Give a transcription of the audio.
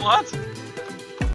What?